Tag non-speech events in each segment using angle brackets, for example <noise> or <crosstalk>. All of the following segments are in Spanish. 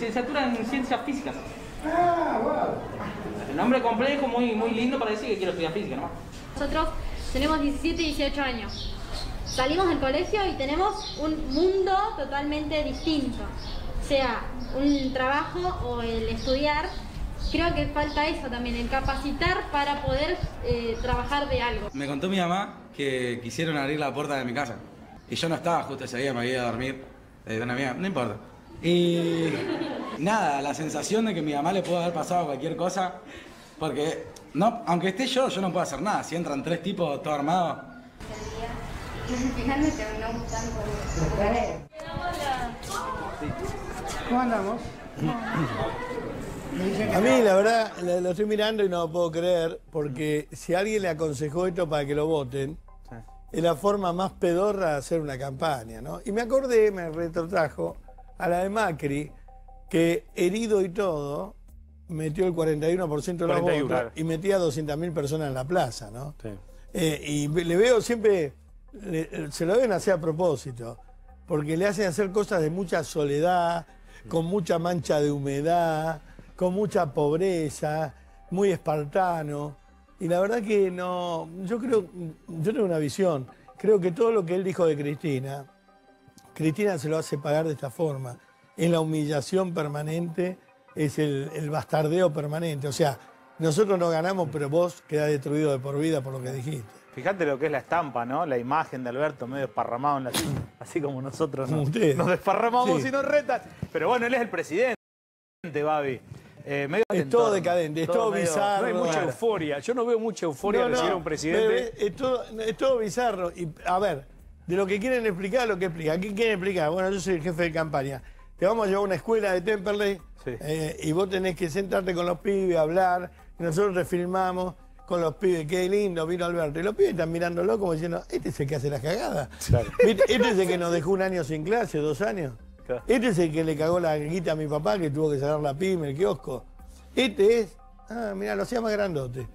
licenciatura en ciencias físicas. Ah, wow. El nombre complejo, muy, muy lindo para decir que quiero estudiar física nomás. Nosotros tenemos 17 y 18 años. Salimos del colegio y tenemos un mundo totalmente distinto. Sea un trabajo o el estudiar. Creo que falta eso también, el capacitar para poder eh, trabajar de algo. Me contó mi mamá que quisieron abrir la puerta de mi casa. Y yo no estaba justo ese día, me había ido a dormir. Digo, una amiga, no importa. Y nada, la sensación de que mi mamá le pudo haber pasado cualquier cosa. Porque, no, aunque esté yo, yo no puedo hacer nada. Si entran tres tipos todos armados. Al final me terminó gustando con ¿Cómo andamos? A mí, la verdad, lo lo estoy mirando y no lo puedo creer, porque si alguien le aconsejó esto para que lo voten, es la forma más pedorra de hacer una campaña, ¿no? Y me acordé, me retrotrajo a la de Macri, que herido y todo, metió el 41% de los 41, votos claro. y metía 200.000 personas en la plaza, ¿no? Eh, y le veo siempre, le- se lo deben hacer a propósito, porque le hacen hacer cosas de mucha soledad, con mucha mancha de humedad, con mucha pobreza, muy espartano. Y la verdad que no, yo creo, yo tengo una visión, creo que todo lo que él dijo de Cristina, Cristina se lo hace pagar de esta forma. Es la humillación permanente, es el, el bastardeo permanente. O sea, nosotros no ganamos, pero vos quedás destruido de por vida por lo que dijiste. Fíjate lo que es la estampa, ¿no? La imagen de Alberto medio desparramado en la silla, así como nosotros Como nos, ustedes. nos desparramamos Sí. y nos retan. Pero bueno, él es el presidente, Babi. Eh, medio Es todo decadente, es todo medio- bizarro. No hay mucha Claro. euforia. Yo no veo mucha euforia No, de no, recibir a un presidente. es, es todo, es todo bizarro. Y, a ver, de lo que quieren explicar, lo que explica. ¿Qué quieren explicar? Bueno, yo soy el jefe de campaña. Te vamos a llevar a una escuela de Temperley Sí. eh, y vos tenés que sentarte con los pibes, hablar. Y nosotros refilmamos con los pibes. Qué lindo, vino Alberto. Y los pibes están mirándolo como diciendo, este es el que hace las cagadas. <laughs> Este es el que nos dejó un año sin clase, dos años. Claro. Este es el que le cagó la guita a mi papá, que tuvo que cerrar la pyme, el kiosco. Este es, ah, mirá, lo hacía más grandote.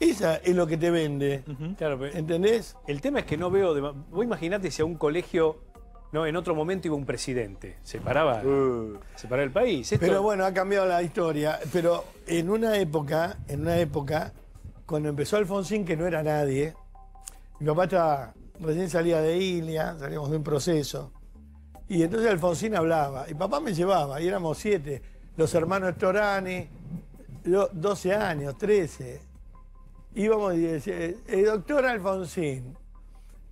Esa es lo que te vende. Claro, pero ¿Entendés? el tema es que no veo. de- Vos imaginate si a un colegio, no, en otro momento iba un presidente. Se paraba, se paraba el país. Esto- Pero bueno, ha cambiado la historia. Pero en una época, en una época, cuando empezó Alfonsín, que no era nadie, mi papá estaba, recién salía de Ilia, salíamos de un proceso. Y entonces Alfonsín hablaba. Y papá me llevaba, y éramos siete. Los hermanos Torani, yo, 12 años, 13. Íbamos y decía, "Eh, doctor Alfonsín,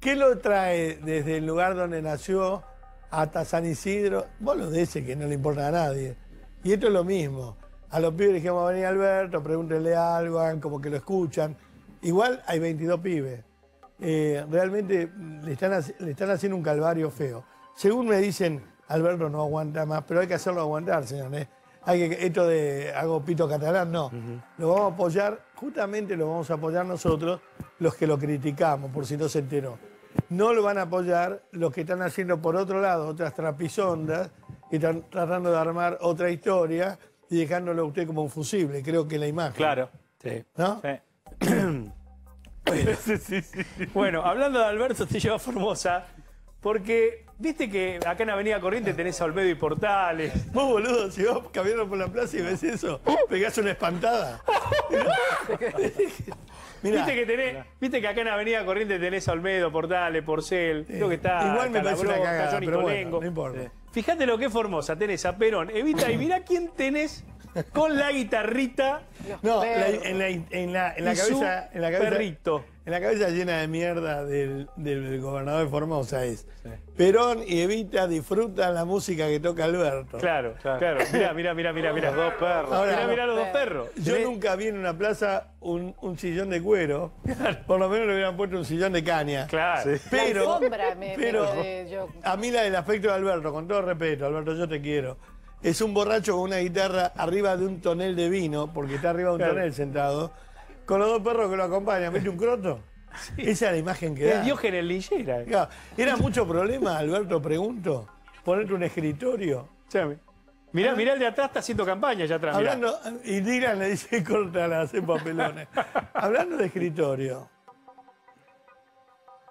¿qué lo trae desde el lugar donde nació hasta San Isidro? Vos lo ese que no le importa a nadie. Y esto es lo mismo. A los pibes les dijimos, va a venir Alberto, pregúntenle algo, hagan como que lo escuchan. Igual hay 22 pibes. Eh, realmente le están, le están haciendo un calvario feo. Según me dicen, Alberto no aguanta más, pero hay que hacerlo aguantar, señor. ¿eh? Hay que, esto de hago pito catalán, no. Lo vamos a apoyar, justamente lo vamos a apoyar nosotros, los que lo criticamos, por si no se enteró. No lo van a apoyar los que están haciendo por otro lado otras trapisondas y están tratando de armar otra historia y dejándolo a usted como un fusible, creo que la imagen. Claro. Sí. ¿No? Sí. <coughs> Bueno, hablando de Alberto, te lleva Formosa, porque viste que acá en Avenida Corriente tenés a Olmedo y Portales. Vos, boludo, si vas caminando por la plaza y ves eso, pegás una espantada. Mirá, Viste que, tenés, viste que acá en Avenida Corriente tenés a Olmedo, Portales, Porcel, creo que está Igual me parece una cagada, pero bueno, no importa. Fíjate lo que es Formosa, tenés a Perón, Evita, y mirá quién tenés con la guitarrita no, la- en, la, en, la, en la cabeza, en la cabeza, perrito. En la cabeza llena de mierda del, del gobernador de Formosa es Perón y Evita disfrutan la música que toca Alberto. Claro, claro. Mirá, mirá, mirá, mirá, mirá. Los dos perros. Ahora, Mirá, los dos perros. Yo nunca vi en una plaza un, un sillón de cuero. Por lo menos le hubieran puesto un sillón de caña. Claro. Pero, La alfombra me- pero yo. a mí la del aspecto de Alberto, con todo respeto, Alberto, yo te quiero. Es un borracho con una guitarra arriba de un tonel de vino, porque está arriba de un Claro. tonel sentado, con los dos perros que lo acompañan. ¿Viste un croto? Esa es la imagen que da. Es Diógenes Lillera. Claro, ¿Era mucho problema, Alberto, pregunto, ponerte un escritorio? Chame. Mirá, mirá el de atrás, está haciendo campaña allá atrás. mirá. Hablando, y Dylan le dice <laughs> córtalas en papelones. <laughs> Hablando de escritorio,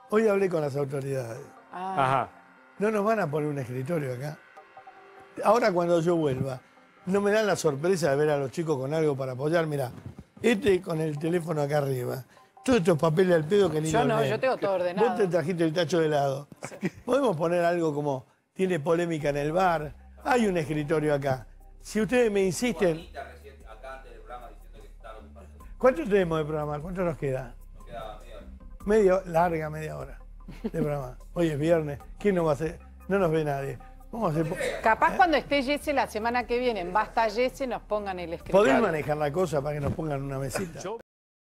hoy hablé con las autoridades. Ah, Ajá. No nos van a poner un escritorio acá. Ahora cuando yo vuelva, no me dan la sorpresa de ver a los chicos con algo para apoyar. Mira, este con el teléfono acá arriba. Todos estos papeles al pedo que ni Yo los no, leen. yo tengo todo ordenado. Vos te trajiste el tacho de helado. Podemos poner algo como tiene polémica en el bar. Hay un escritorio acá. Si ustedes me insisten. ¿Cuánto tenemos de programa? ¿Cuánto nos queda? Nos queda media hora. larga media hora de programa. Hoy es viernes. ¿Quién nos va a hacer? No nos ve nadie. Vamos a hacer. Capaz cuando esté Jesse la semana que viene en Basta Jesse nos pongan el escritorio. ¿Podés manejar la cosa para que nos pongan una mesita? Yo